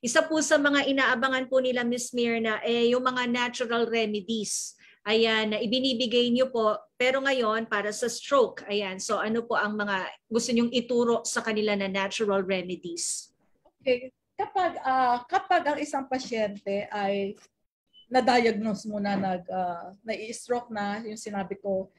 Isa po sa mga inaabangan po nila Miss Mirna eh yung mga natural remedies. Ayan, na ibinibigay niyo po. Pero ngayon, para sa stroke, ayan. So ano po ang mga gusto niyong ituro sa kanila na natural remedies? Okay. Kapag, ah, kapag ang isang pasyente ay na-diagnose mo na nag, ah, na-stroke na, yung sinabi ko,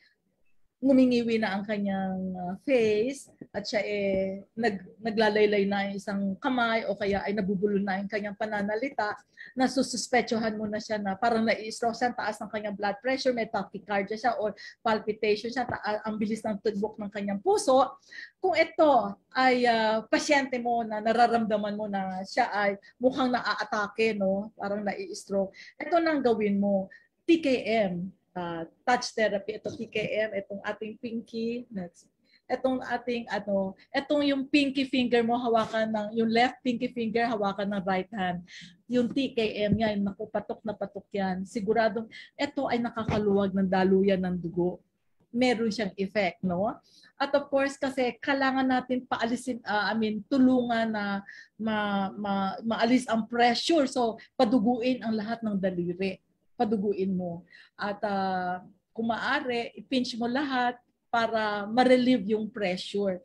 ngumingiwi na ang kanyang ah, face at siya eh nag, naglalaylay na isang kamay o kaya ay nabubulol na yung kanyang pananalita, nasususpetyohan mo na siya na parang na-stroke siya, taas ng kanyang blood pressure, may tachycardia siya or palpitation siya, ta- ang bilis ng tugbok ng kanyang puso. Kung ito ay ah, pasyente mo na nararamdaman mo na siya ay mukhang naaatake, no? parang na-stroke, ito nang gawin mo, TKM, uh, touch therapy, ito TKM, itong ating pinky, next. Itong ating ano, itong yung pinky finger mo hawakan ng yung left pinky finger hawakan ng right hand. Yung TKM yan, naku, patok na patok yan. Siguradong ito ay nakakaluwag ng daluyan ng dugo. Meron siyang effect, no? At of course kasi kailangan natin paalisin uh, I mean tulungan na ma, ma, maalis ang pressure. So paduguin ang lahat ng daliri paduguin mo. At uh, kung maaari, ipinch mo lahat para ma-relieve yung pressure.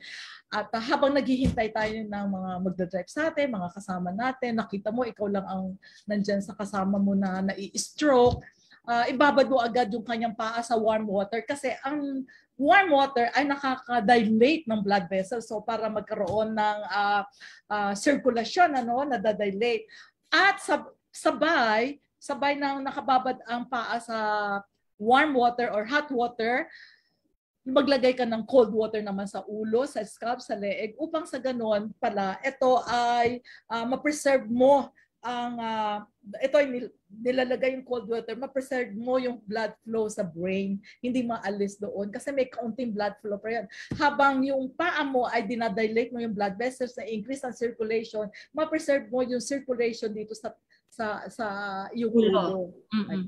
At uh, habang naghihintay tayo ng mga magdadrive sa atin, mga kasama natin, nakita mo, ikaw lang ang nandyan sa kasama mo na nai-stroke, uh, ibabad mo agad yung kanyang paa sa warm water kasi ang warm water ay nakaka-dilate ng blood vessels so para magkaroon ng uh, uh, circulation ano nadadilate at sab- sabay sabay na nakababad ang paa sa warm water or hot water, maglagay ka ng cold water naman sa ulo, sa scalp, sa leeg, upang sa ganon pala, ito ay uh, ma-preserve mo ang, uh, ito ay nilalagay yung cold water, ma-preserve mo yung blood flow sa brain, hindi maalis doon kasi may kaunting blood flow pa yan. Habang yung paa mo ay dinadilate mo yung blood vessels na increase ang circulation, ma-preserve mo yung circulation dito sa sa sa yung ulo. Mm-hmm.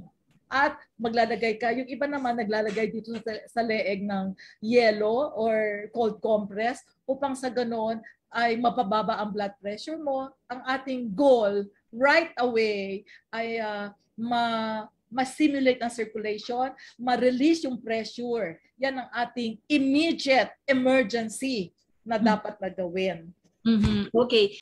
At maglalagay ka, yung iba naman naglalagay dito sa, sa leeg ng yellow or cold compress upang sa ganon ay mapababa ang blood pressure mo. Ang ating goal right away ay uh, ma ma-simulate ang circulation, ma-release yung pressure. Yan ang ating immediate emergency na dapat na gawin. Mm-hmm. Okay.